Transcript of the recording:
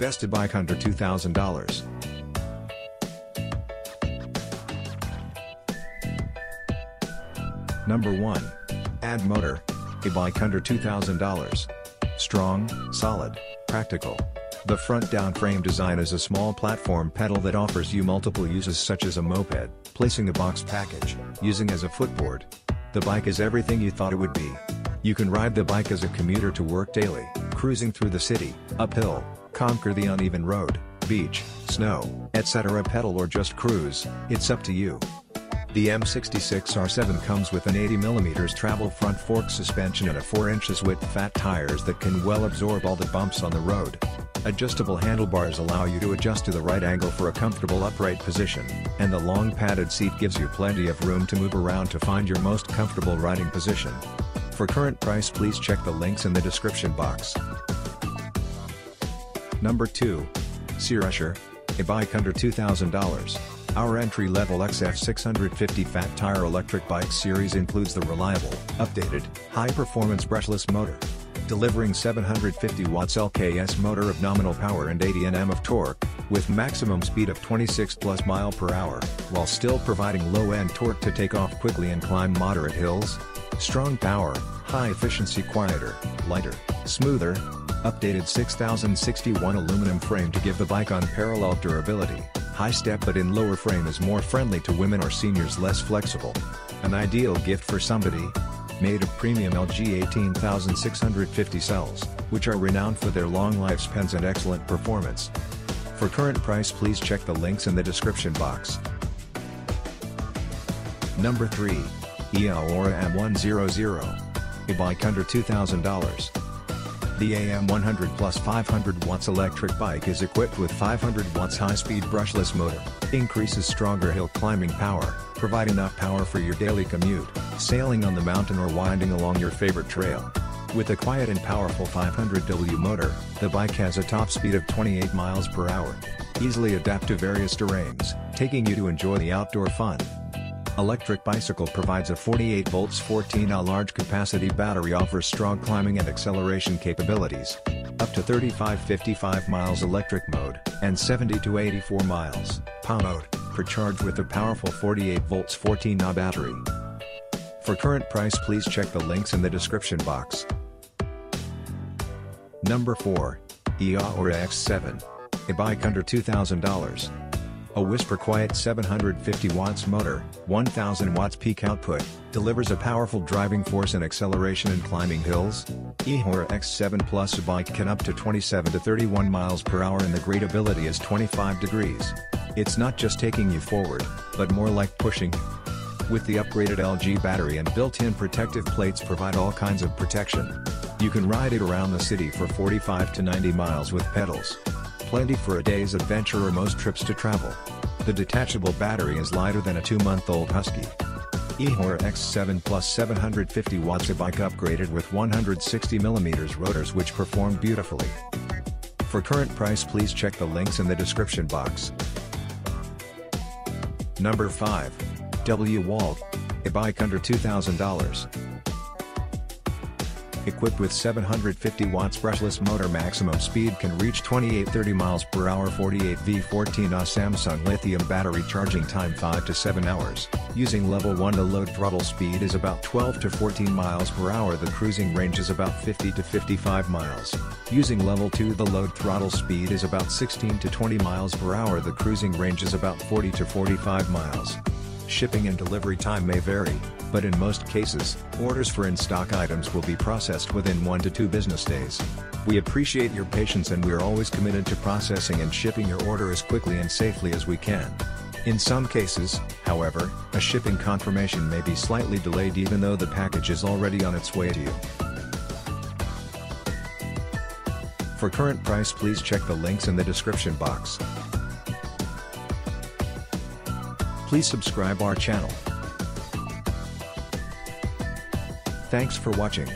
Best bike under $2,000. Number 1. Addmotor. A bike under $2,000. Strong, solid, practical. The front down frame design is a small platform pedal that offers you multiple uses such as a moped, placing a box package, using as a footboard. The bike is everything you thought it would be. You can ride the bike as a commuter to work daily, cruising through the city, uphill, conquer the uneven road, beach, snow, etc. pedal or just cruise, it's up to you. The M66R7 comes with an 80mm travel front fork suspension and a 4 inches width fat tires that can well absorb all the bumps on the road. Adjustable handlebars allow you to adjust to the right angle for a comfortable upright position, and the long padded seat gives you plenty of room to move around to find your most comfortable riding position. For current price please check the links in the description box. Number 2. Cyrusher. A bike under $2,000. Our entry-level XF650 Fat Tire electric bike series includes the reliable, updated, high-performance brushless motor. Delivering 750 watts LKS motor of nominal power and 80 Nm of torque, with maximum speed of 26 plus mile per hour, while still providing low-end torque to take off quickly and climb moderate hills. Strong power, high efficiency quieter, lighter, smoother, updated 6061 aluminum frame to give the bike unparalleled durability, high step but in lower frame is more friendly to women or seniors less flexible. An ideal gift for somebody. Made of premium LG 18650 cells, which are renowned for their long lifespans and excellent performance. For current price please check the links in the description box. Number 3. EAHORA AM100. A bike under $2,000. The AM100 plus 500 watts electric bike is equipped with 500 watts high-speed brushless motor, increases stronger hill climbing power, provide enough power for your daily commute, sailing on the mountain or winding along your favorite trail. With a quiet and powerful 500W motor, the bike has a top speed of 28 miles per hour. Easily adapt to various terrains, taking you to enjoy the outdoor fun. Electric bicycle provides a 48 volts 14 Ah large capacity battery offers strong climbing and acceleration capabilities. Up to 35-55 miles electric mode, and 70 to 84 miles, PA mode, per charge with a powerful 48 volts 14 Ah battery. For current price please check the links in the description box. Number 4. EA or X7. A bike under $2,000. A Whisper Quiet 750 watts motor, 1000 watts peak output, delivers a powerful driving force and acceleration in climbing hills. EAHORA X7 Plus bike can up to 27 to 31 miles per hour and the gradability is 25 degrees. It's not just taking you forward, but more like pushing. With the upgraded LG battery and built-in protective plates provide all kinds of protection. You can ride it around the city for 45 to 90 miles with pedals plenty for a day's adventure or most trips to travel. The detachable battery is lighter than a 2-month-old Husky. EAHORA X7 Plus 750 watts a bike upgraded with 160mm rotors which perform beautifully. For current price please check the links in the description box. Number 5. DeWalt. A bike under $2,000. Equipped with 750 watts brushless motor maximum speed can reach 28-30 miles per hour 48 V14 Ah Samsung lithium battery charging time 5 to 7 hours. Using level 1 the load throttle speed is about 12 to 14 miles per hour the cruising range is about 50 to 55 miles. Using level 2 the load throttle speed is about 16 to 20 miles per hour the cruising range is about 40 to 45 miles. Shipping and delivery time may vary, but in most cases, orders for in-stock items will be processed within 1 to 2 business days. We appreciate your patience and we are always committed to processing and shipping your order as quickly and safely as we can. In some cases, however, a shipping confirmation may be slightly delayed even though the package is already on its way to you. For current price please check the links in the description box. Please subscribe our channel. Thanks for watching.